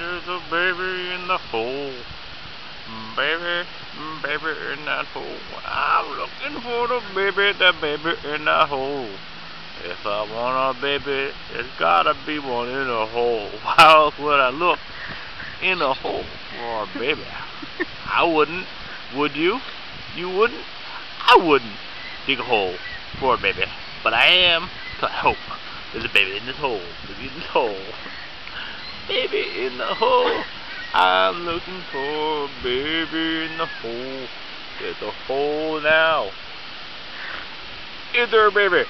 There's a baby in the hole. Baby, baby in that hole. I'm looking for the baby, the baby in the hole. If I want a baby, there's gotta be one in a hole. Why else would I look in a hole for a baby? I wouldn't. Would you? You wouldn't? I wouldn't dig a hole for a baby. But I am, so I hope there's a baby in this hole. Baby in this hole. Baby in the hole. I'm looking for a baby in the hole. There's a hole now. Is there a baby?